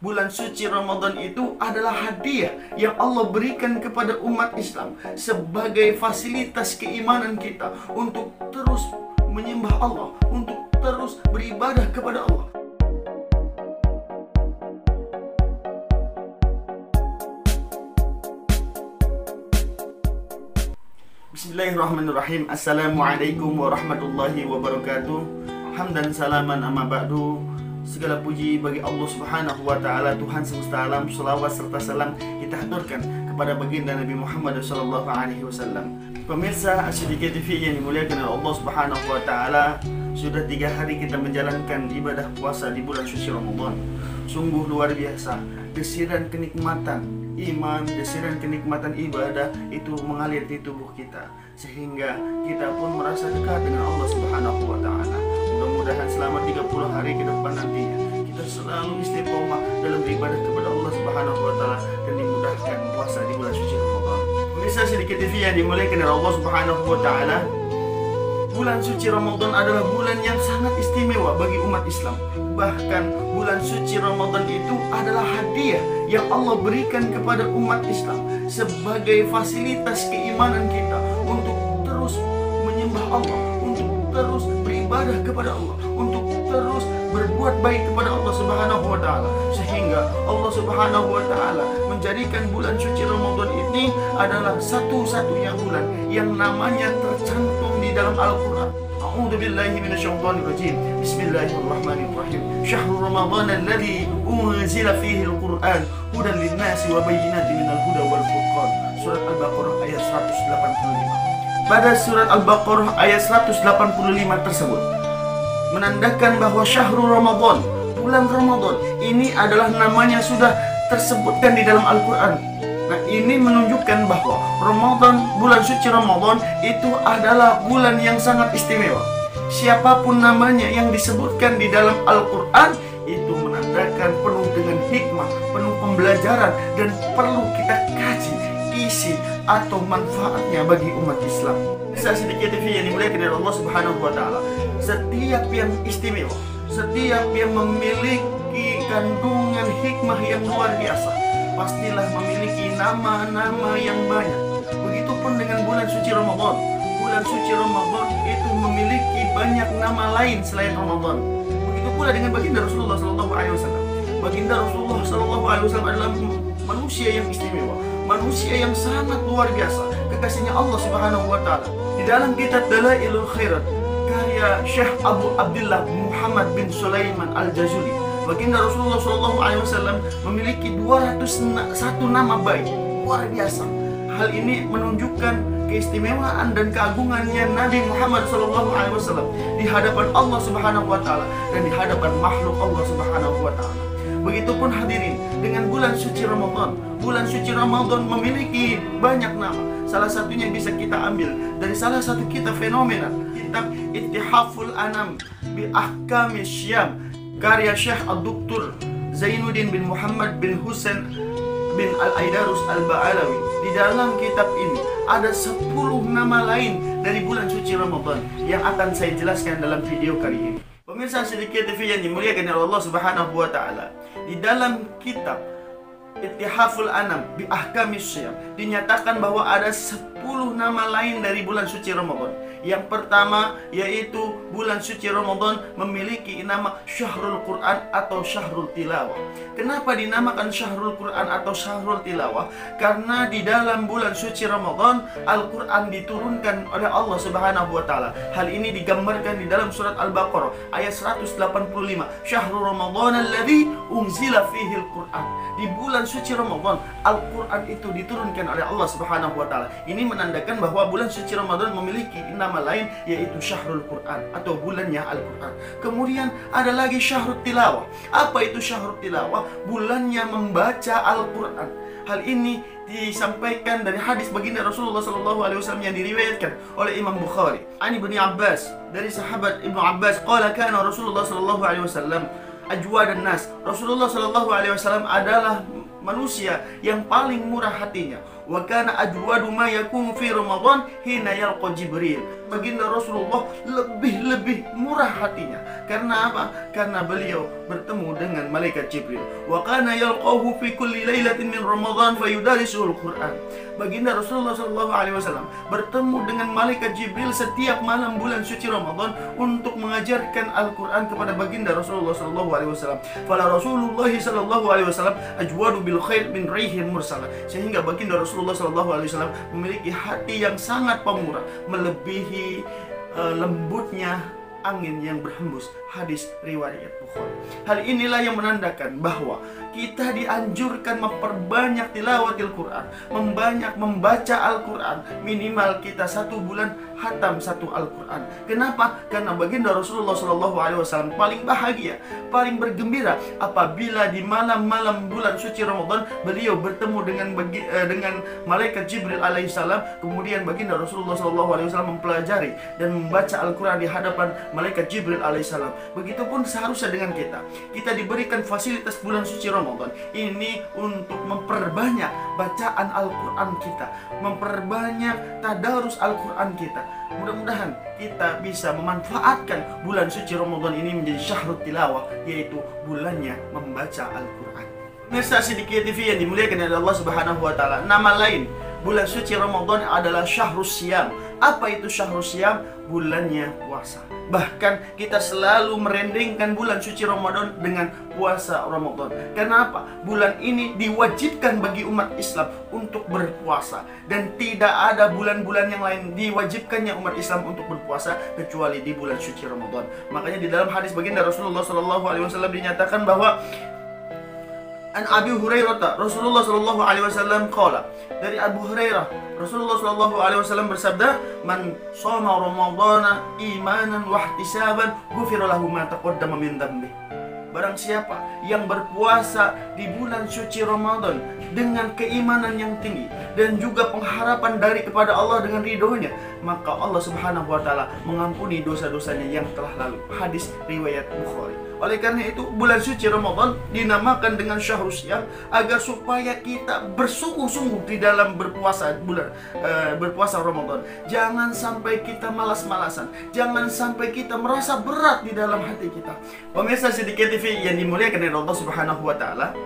bulan suci Ramadan itu adalah hadiah yang Allah berikan kepada umat Islam sebagai fasilitas keimanan kita untuk terus menyembah Allah, untuk terus beribadah kepada Allah. Bismillahirrahmanirrahim. Assalamualaikum warahmatullahi wabarakatuh. Hamdan salaman amma ba'du Segala puji bagi Allah subhanahu wa ta'ala Tuhan semesta alam Salawat serta salam kita haturkan Kepada baginda Nabi Muhammad sallallahu alaihi wasallam. Pemirsa Asyidika TV yang dimuliakan oleh Allah subhanahu wa ta'ala Sudah tiga hari kita menjalankan ibadah puasa di bulan suci Ramadan. Sungguh luar biasa. Desiran kenikmatan iman, desiran kenikmatan ibadah itu mengalir di tubuh kita sehingga kita pun merasa dekat dengan Allah Subhanahu wa taala. Mudah-mudahan selama 30 hari ke depan nantinya kita selalu istiqomah dalam beribadah kepada Allah Subhanahu wa taala dan dimudahkan puasa di bulan suci Ramadan. Pemirsa sedikit TV yang dimuliakan oleh Allah Subhanahu wa taala, bulan suci Ramadan adalah bulan yang sangat istimewa bagi umat Islam. Bahkan bulan suci Ramadan itu adalah hadiah yang Allah berikan kepada umat Islam sebagai fasilitas keimanan kita untuk terus menyembah Allah, terus beribadah kepada Allah, untuk terus berbuat baik kepada Allah Subhanahu wa taala sehingga Allah Subhanahu wa taala menjadikan bulan suci Ramadan ini adalah satu-satunya bulan yang namanya tercantum di dalam Al-Qur'an. أعوذ بالله من الشيطان الرجيم بسم الله الرحمن الرحيم شهر رمضان الذي أنزل فيه القرآن هدى للناس وبينات من الهدى والفرقان Surat Al-Baqarah ayat 185 pada surat Al-Baqarah ayat 185 tersebut Menandakan bahwa syahrul Ramadan Bulan Ramadan Ini adalah namanya sudah tersebutkan di dalam Al-Quran Nah ini menunjukkan bahwa Ramadan, bulan suci Ramadan itu adalah bulan yang sangat istimewa. Siapa pun namanya yang disebutkan di dalam Al-Quran itu menandakan penuh dengan hikmah, penuh pembelajaran dan perlu kita isi atau manfaatnya bagi umat Islam. Saya sedikit TV yang dimuliakan oleh Allah Subhanahu wa taala. Setiap yang istimewa, setiap yang memiliki kandungan hikmah yang luar biasa, pastilah memiliki nama-nama yang banyak. Begitupun dengan bulan suci Ramadan. Bulan suci Ramadan itu memiliki banyak nama lain selain Ramadan. Begitu pula dengan baginda Rasulullah Wasallam. Baginda Rasulullah Wasallam adalah manusia yang istimewa, manusia yang sangat luar biasa. Kekasihnya Allah Subhanahu Wa Taala. Di dalam kitab Dalailul Khairat karya Syekh Abu Abdullah Muhammad bin Sulaiman Al-Jazuli Baginda Rasulullah SAW memiliki 201 nama baik luar biasa. Hal ini menunjukkan keistimewaan dan keagungannya Nabi Muhammad SAW di hadapan Allah Subhanahu Wa Taala dan di hadapan makhluk Allah Subhanahu Wa Taala. Begitupun hadirin dengan bulan suci Ramadan. Bulan suci Ramadan memiliki banyak nama. Salah satunya bisa kita ambil dari salah satu kitab fenomena, kitab Ittihaful Anam bi Ahkami Syam karya Syekh Al-Doktor Zainuddin bin Muhammad bin Husain bin Al-Aidarus Al-Ba'alawi Di dalam kitab ini ada 10 nama lain dari bulan suci Ramadan Yang akan saya jelaskan dalam video kali ini Pemirsa sedikit TV yang dimuliakan oleh Allah Subhanahu wa taala. Di dalam kitab Ittihaful Anam bi Ahkamis dinyatakan bahwa ada 10 nama lain dari bulan suci Ramadan. Yang pertama yaitu bulan suci Ramadan memiliki nama Syahrul Quran atau Syahrul Tilawah. Kenapa dinamakan Syahrul Quran atau Syahrul Tilawah? Karena di dalam bulan suci Ramadan Al-Quran diturunkan oleh Allah Subhanahu wa taala. Hal ini digambarkan di dalam surat Al-Baqarah ayat 185. Syahrul Ramadan alladzi unzila fihi Al-Quran. Di bulan suci Ramadan Al-Quran itu diturunkan oleh Allah Subhanahu wa taala. Ini menandakan bahwa bulan suci Ramadan memiliki nama lain yaitu Syahrul Quran atau bulannya Al-Quran. Kemudian ada lagi Syahrul Tilawah. Apa itu Syahrul Tilawah? Bulannya membaca Al-Quran. Hal ini disampaikan dari hadis baginda Rasulullah Sallallahu Alaihi Wasallam yang diriwayatkan oleh Imam Bukhari. Ani bin Abbas dari sahabat Ibnu Abbas, qala kana Rasulullah Sallallahu Alaihi Wasallam ajwa dan nas. Rasulullah Sallallahu Alaihi Wasallam adalah manusia yang paling murah hatinya. Wa kana ajwadu ma yakunu fi Ramadan hina yalqa Jibril. baginda Rasulullah lebih-lebih murah hatinya. Karena apa? Karena beliau bertemu dengan malaikat Jibril. Wa kana yalqahu fi kulli lailatin min Ramadan fayudarisuhul Quran. Baginda Rasulullah sallallahu alaihi wasallam bertemu dengan malaikat Jibril setiap malam bulan suci Ramadan untuk mengajarkan Al-Qur'an kepada baginda Rasulullah sallallahu alaihi wasallam. Fala Rasulullah sallallahu alaihi wasallam ajwadu bil khair min rihin mursala. Sehingga baginda Rasulullah sallallahu alaihi wasallam memiliki hati yang sangat pemurah, melebihi uh, lembutnya angin yang berhembus hadis riwayat Bukhari. Hal inilah yang menandakan bahwa kita dianjurkan memperbanyak tilawatil Quran, membanyak membaca Al-Quran, minimal kita satu bulan hatam satu Al-Quran. Kenapa? Karena baginda Rasulullah Shallallahu Alaihi Wasallam paling bahagia, paling bergembira apabila di malam-malam bulan suci Ramadan beliau bertemu dengan eh, dengan malaikat Jibril alaihissalam. Kemudian baginda Rasulullah Shallallahu Alaihi Wasallam mempelajari dan membaca Al-Quran di hadapan malaikat Jibril alaihissalam. Begitupun seharusnya dengan kita. Kita diberikan fasilitas bulan suci Ramadan ini untuk memperbanyak bacaan Al-Quran kita, memperbanyak tadarus Al-Quran kita. Mudah-mudahan kita bisa memanfaatkan bulan suci Ramadan ini menjadi syahrul tilawah, yaitu bulannya membaca Al-Quran. Mirsa sedikit TV yang dimuliakan oleh Allah Subhanahu wa taala. Nama lain bulan suci Ramadan adalah Syahrus Siam. Apa itu Syahrus Siam? Bulannya puasa. Bahkan kita selalu merendengkan bulan suci Ramadan dengan puasa Ramadan. Karena apa? Bulan ini diwajibkan bagi umat Islam untuk berpuasa dan tidak ada bulan-bulan yang lain diwajibkannya umat Islam untuk berpuasa kecuali di bulan suci Ramadan. Makanya di dalam hadis baginda Rasulullah wasallam dinyatakan bahwa An Abi Hurairah Rasulullah sallallahu alaihi wasallam qala. Dari Abu Hurairah Rasulullah sallallahu alaihi wasallam bersabda man shoma ramadhana imanan wa ihtisaban ghufira lahu ma taqaddama min dhanbi Barang siapa yang berpuasa di bulan suci Ramadan dengan keimanan yang tinggi dan juga pengharapan dari kepada Allah dengan ridhonya, maka Allah Subhanahu wa taala mengampuni dosa-dosanya yang telah lalu. Hadis riwayat Bukhari. Oleh karena itu, bulan suci Ramadan dinamakan dengan syahrul syam agar supaya kita bersungguh-sungguh di dalam berpuasa bulan uh, berpuasa Ramadan. Jangan sampai kita malas-malasan, jangan sampai kita merasa berat di dalam hati kita. Pemirsa sedikit TV yang dimuliakan oleh Allah Subhanahu wa taala.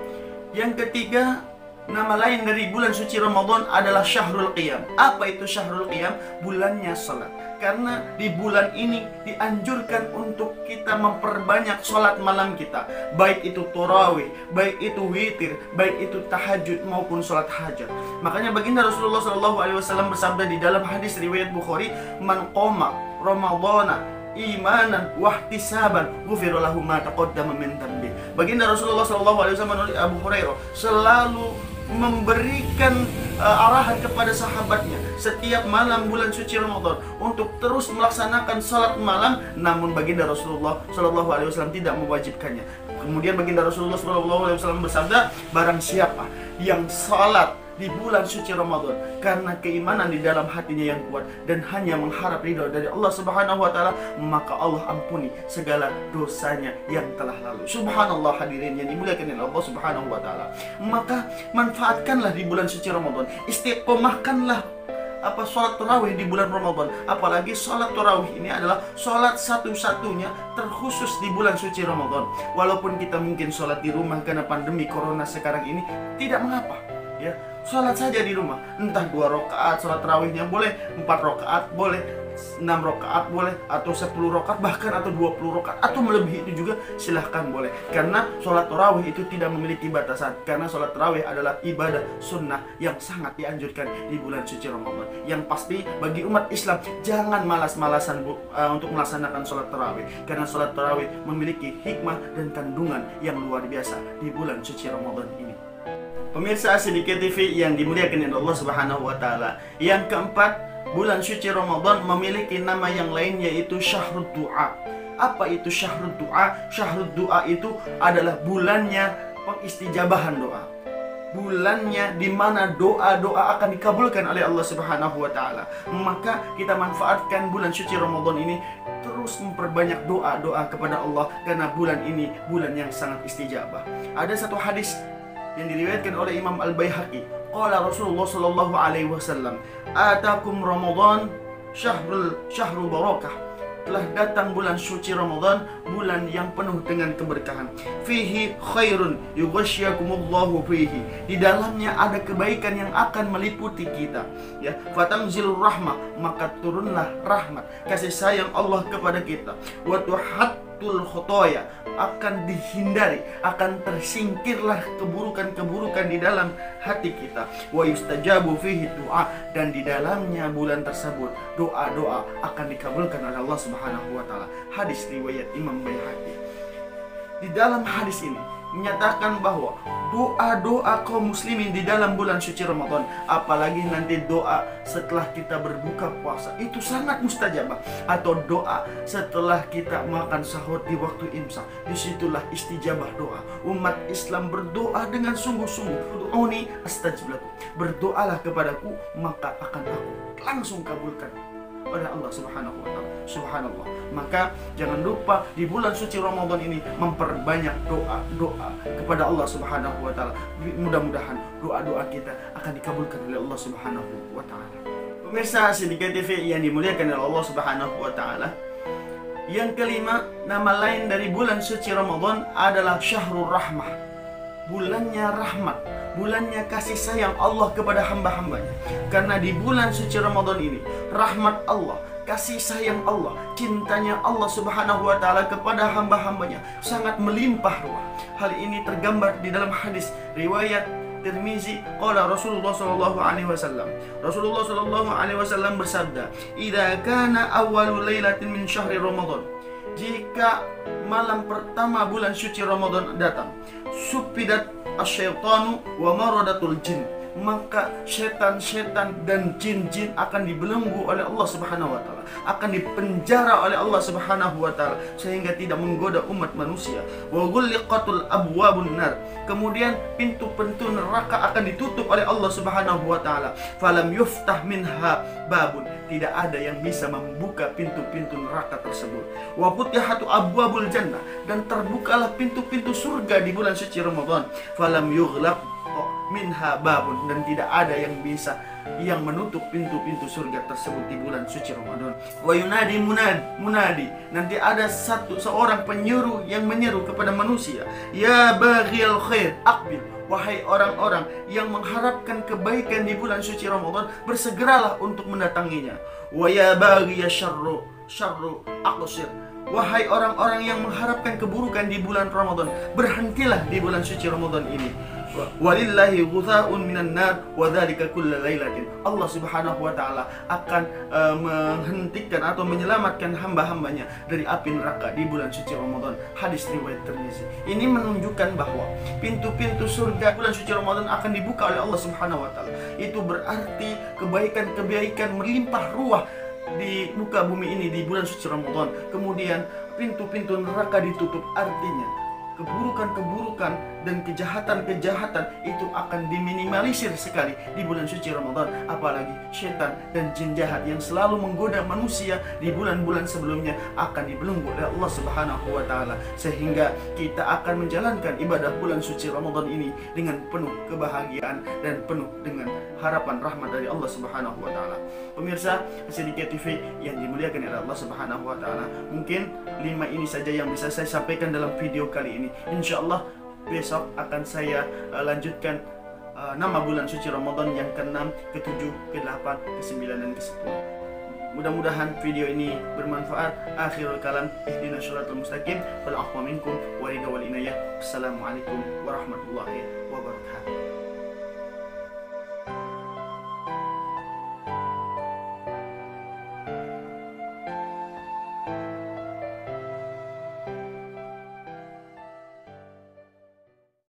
Yang ketiga, nama lain dari bulan suci Ramadan adalah Syahrul Qiyam. Apa itu Syahrul Qiyam? Bulannya salat. Karena di bulan ini dianjurkan untuk kita memperbanyak sholat malam kita. Baik itu tarawih, baik itu witir, baik itu tahajud maupun sholat hajat. Makanya baginda Rasulullah SAW bersabda di dalam hadis riwayat Bukhari, "Man qoma Ramadana imanan wahtisaban ghufira lahu ma taqaddama min dhanbi. Baginda Rasulullah sallallahu alaihi wasallam Abu Hurairah selalu memberikan uh, arahan kepada sahabatnya setiap malam bulan suci Ramadan untuk terus melaksanakan salat malam namun baginda Rasulullah Shallallahu alaihi wasallam tidak mewajibkannya. Kemudian baginda Rasulullah Shallallahu alaihi wasallam bersabda, barang siapa yang salat di bulan suci Ramadan. Karena keimanan di dalam hatinya yang kuat dan hanya mengharap ridho dari Allah Subhanahu wa taala maka Allah ampuni segala dosanya yang telah lalu. Subhanallah hadirin yang dimuliakan oleh Allah Subhanahu wa taala. Maka manfaatkanlah di bulan suci Ramadan. Istiqomahkanlah apa sholat tarawih di bulan Ramadan. Apalagi sholat tarawih ini adalah sholat satu-satunya terkhusus di bulan suci Ramadan. Walaupun kita mungkin sholat di rumah karena pandemi corona sekarang ini tidak mengapa ya sholat saja di rumah. Entah dua rakaat sholat tarawihnya boleh empat rakaat boleh enam rakaat boleh atau sepuluh rakaat bahkan atau dua puluh rakaat atau melebihi itu juga silahkan boleh. Karena sholat tarawih itu tidak memiliki batasan. Karena sholat tarawih adalah ibadah sunnah yang sangat dianjurkan di bulan suci Ramadan. Yang pasti bagi umat Islam jangan malas-malasan uh, untuk melaksanakan sholat tarawih karena sholat tarawih memiliki hikmah dan kandungan yang luar biasa di bulan suci Ramadan ini Pemirsa sedikit TV yang dimuliakan oleh Allah Subhanahu wa taala. Yang keempat, bulan suci Ramadan memiliki nama yang lain yaitu Syahrul Du'a. Apa itu Syahrul Du'a? Syahrul Du'a itu adalah bulannya pengistijabahan doa. Bulannya di mana doa-doa akan dikabulkan oleh Allah Subhanahu wa taala. Maka kita manfaatkan bulan suci Ramadan ini terus memperbanyak doa-doa kepada Allah karena bulan ini bulan yang sangat istijabah. Ada satu hadis yang diriwayatkan oleh Imam Al-Baihaqi. Qala Rasulullah sallallahu alaihi wasallam, "Atakum Ramadan syahrul syahrul barakah telah datang bulan suci Ramadan, bulan yang penuh dengan keberkahan. Fihi khairun yughashyakumullahu fihi. Di dalamnya ada kebaikan yang akan meliputi kita. Ya, fatanzilur rahmah, maka turunlah rahmat, kasih sayang Allah kepada kita. Wa tuhattul khotoya, akan dihindari, akan tersingkirlah keburukan-keburukan di dalam hati kita. Wa yustajabu fihi doa dan di dalamnya bulan tersebut doa-doa akan dikabulkan oleh Allah Subhanahu wa taala. Hadis riwayat Imam Baihaqi. Di dalam hadis ini menyatakan bahwa doa-doa kaum muslimin di dalam bulan suci Ramadan apalagi nanti doa setelah kita berbuka puasa itu sangat mustajabah atau doa setelah kita makan sahur di waktu imsak di situlah istijabah doa. Umat Islam berdoa dengan sungguh-sungguh. Uni astajib berdoalah kepadaku maka akan aku langsung kabulkan oleh Allah Subhanahu wa taala. Subhanallah. Maka jangan lupa di bulan suci Ramadan ini memperbanyak doa-doa kepada Allah Subhanahu wa taala. Mudah-mudahan doa-doa kita akan dikabulkan oleh Allah Subhanahu wa taala. Pemirsa Sedikit TV yang dimuliakan oleh Allah Subhanahu wa taala. Yang kelima, nama lain dari bulan suci Ramadan adalah Syahrul Rahmah. Bulannya rahmat bulannya kasih sayang Allah kepada hamba-hambanya. Karena di bulan suci Ramadan ini, rahmat Allah, kasih sayang Allah, cintanya Allah Subhanahu wa taala kepada hamba-hambanya sangat melimpah ruah. Hal ini tergambar di dalam hadis riwayat Tirmizi qala Rasulullah sallallahu alaihi wasallam. Rasulullah sallallahu alaihi wasallam bersabda, "Idza kana awwalu lailatin min syahri Ramadan" Jika malam pertama bulan suci Ramadan datang, supidat asyaitanu wa maradatul jin maka setan-setan dan jin-jin akan dibelenggu oleh Allah Subhanahu wa taala, akan dipenjara oleh Allah Subhanahu wa taala sehingga tidak menggoda umat manusia. Wa ghulliqatul abwabun nar. Kemudian pintu-pintu neraka akan ditutup oleh Allah Subhanahu wa taala. Falam yuftah minha babun. Tidak ada yang bisa membuka pintu-pintu neraka tersebut. Wa futihatu abwabul jannah dan terbukalah pintu-pintu surga di bulan suci Ramadan. Falam yughlaq minha babun dan tidak ada yang bisa yang menutup pintu-pintu surga tersebut di bulan suci Ramadan. Wa yunadi munad, munadi. Nanti ada satu seorang penyuruh yang menyeru kepada manusia, "Ya baghil khair, aqbil." Wahai orang-orang yang mengharapkan kebaikan di bulan suci Ramadan, bersegeralah untuk mendatanginya. Wa ya baghiya syarru, syarru aqsir. Wahai orang-orang yang mengharapkan keburukan di bulan Ramadan, berhentilah di bulan suci Ramadan ini walillahi ghutha'un minan nar wa dzalika kulla lailatin. Allah Subhanahu wa taala akan uh, menghentikan atau menyelamatkan hamba-hambanya dari api neraka di bulan suci Ramadan. Hadis riwayat Tirmizi. Ini menunjukkan bahwa pintu-pintu surga bulan suci Ramadan akan dibuka oleh Allah Subhanahu wa taala. Itu berarti kebaikan-kebaikan melimpah ruah di muka bumi ini di bulan suci Ramadan. Kemudian pintu-pintu neraka ditutup artinya keburukan-keburukan dan kejahatan-kejahatan itu akan diminimalisir sekali di bulan suci Ramadan apalagi setan dan jin jahat yang selalu menggoda manusia di bulan-bulan sebelumnya akan dibelenggu oleh Allah Subhanahu wa taala sehingga kita akan menjalankan ibadah bulan suci Ramadan ini dengan penuh kebahagiaan dan penuh dengan harapan rahmat dari Allah Subhanahu wa taala. Pemirsa sedikit TV yang dimuliakan oleh Allah Subhanahu wa taala, mungkin lima ini saja yang bisa saya sampaikan dalam video kali ini ini. Besok akan saya uh, lanjutkan uh, nama bulan suci Ramadan yang ke-6, ke-7, ke-8, ke-9 dan ke-10. Mudah-mudahan video ini bermanfaat. Akhirul kalam ihdinas syiratal mustaqim wal afwa minkum wa wal inayah. Assalamualaikum warahmatullahi wabarakatuh.